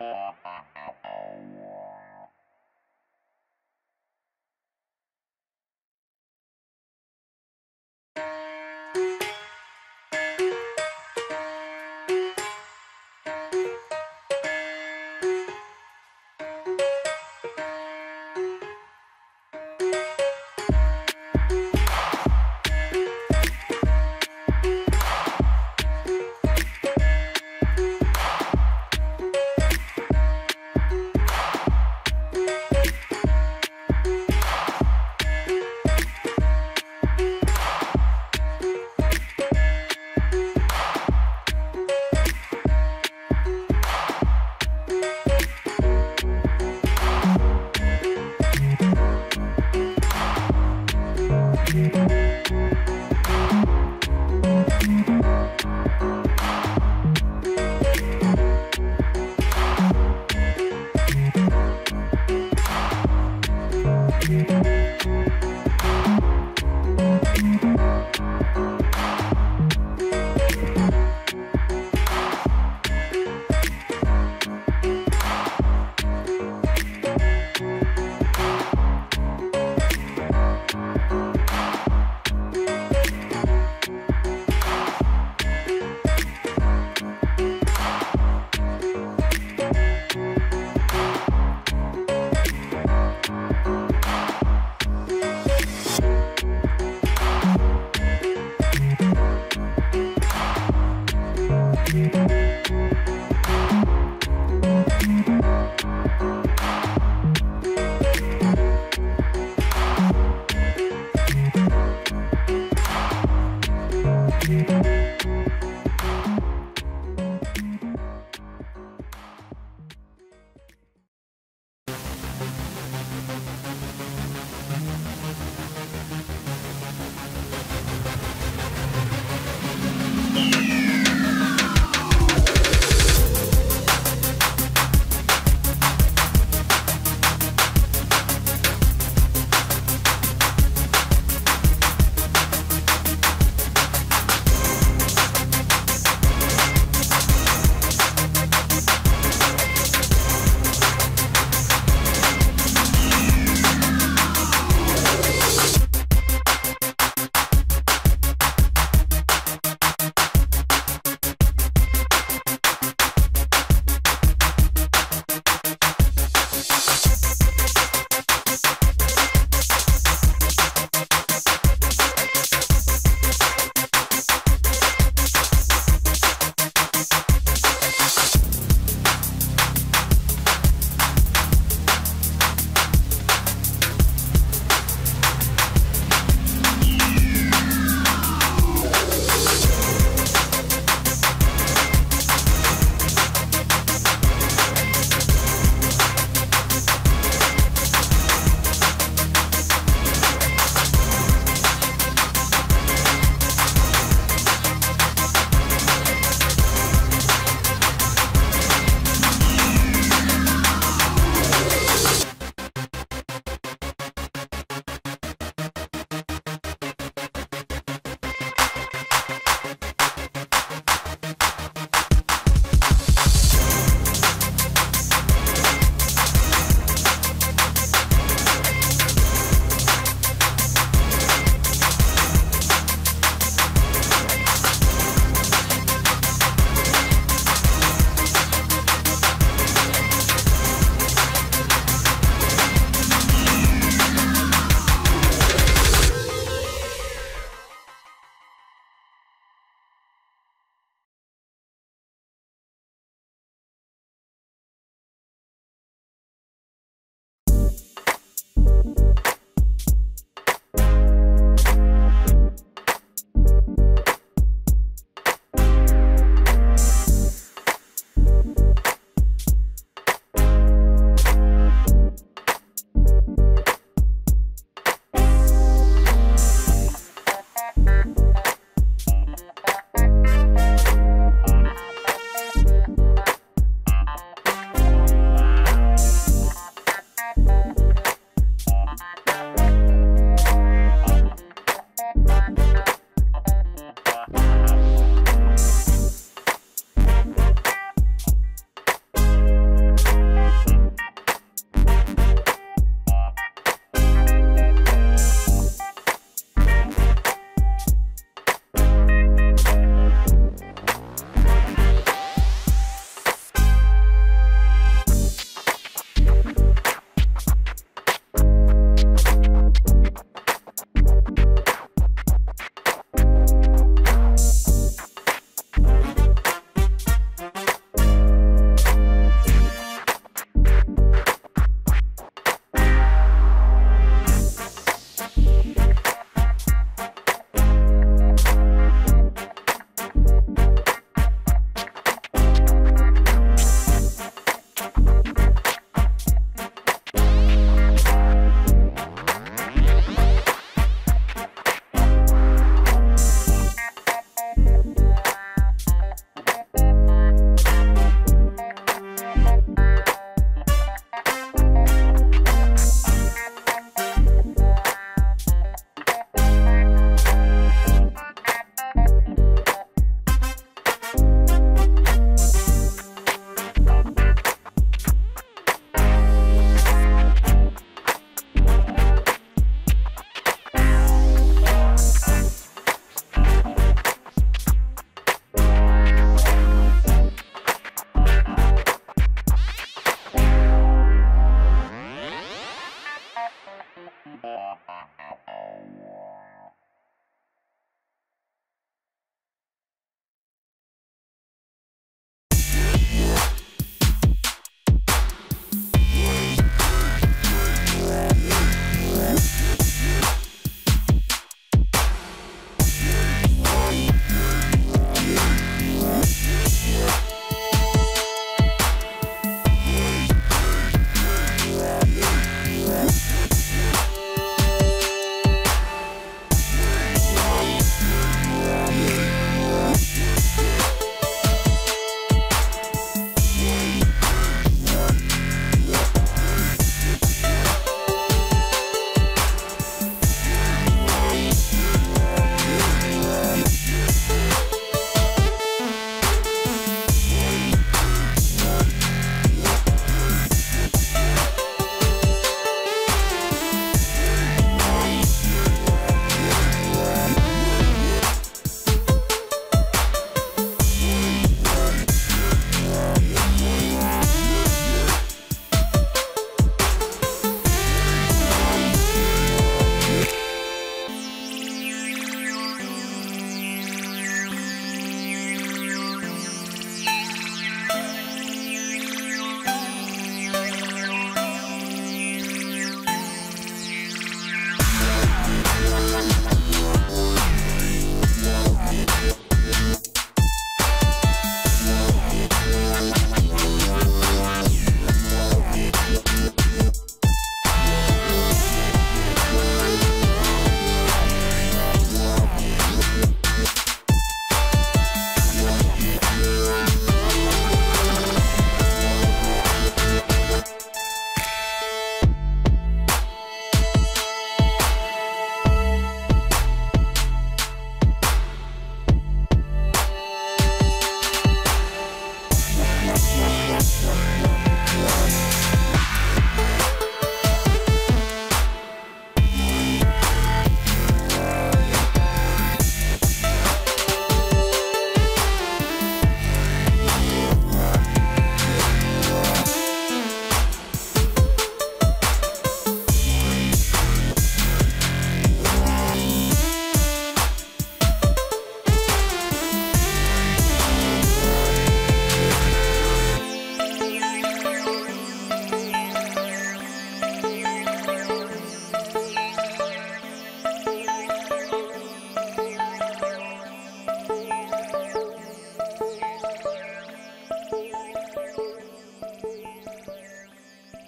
you